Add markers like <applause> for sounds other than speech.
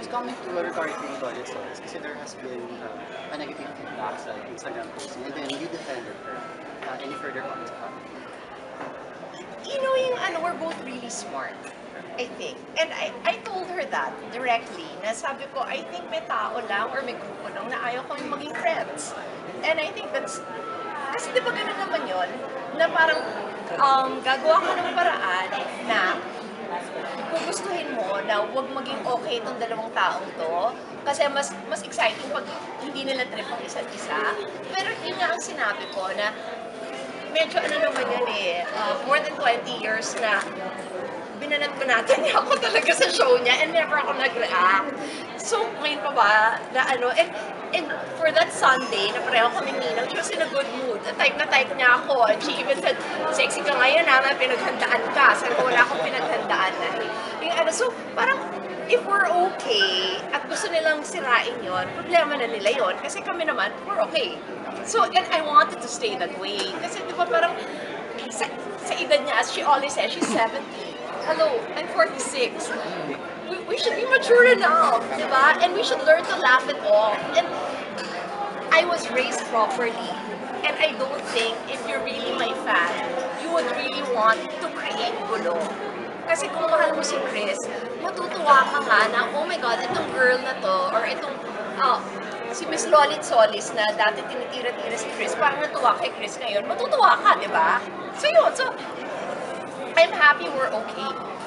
Just coming to regarding Budget Source, kasi there has been uh, a negative feedback sa Instagram post and then you defended her. Uh, any further comments about you know yung ano, we're both really smart. I think. And I, I told her that directly. Na sabi ko, I think may tao lang or may grupo lang na ayaw kami maging friends. And I think that's, kasi di ba ganun naman yun? Na parang um, gagawa ko ng paraan na huwag maging okay itong dalawang taong to. Kasi mas mas exciting pag hindi nila trip ang isa't isa. Pero yun nga ang sinabi ko na medyo ano naman yun eh, uh, more than 20 years na binanat ko natin niya <laughs> ako talaga sa show niya and never ako nag-react. So, ngayon pa ba na ano, and, and for that Sunday, na pareho kami ninang, she was in a good mood. Type na type niya ako. And she even said, sexy ka ngayon ha, may pinaghandaan ka. Sabi wala akong pinaghandaan na. Ano, so, parang, if we're okay at gusto nilang sirain yon, problema na nila yon Kasi kami naman, we're okay. So, and I wanted to stay that way. Kasi di ba parang, sa, sa edad niya, as she always says, she's 70. Hello, I'm 46. We, we should be mature enough, di ba? And we should learn to laugh it off. And I was raised properly. And I don't think if you're really my fan, you would really want to create gulo. Kasi kung mahal mo si Chris, matutuwa ka nga na, oh my God, itong girl na to, or itong, ah, si Miss Lolit Solis na dati tinitira-tira si Chris, parang natuwa kay Chris ngayon, matutuwa ka, di ba? So yun, so, I'm happy we're okay.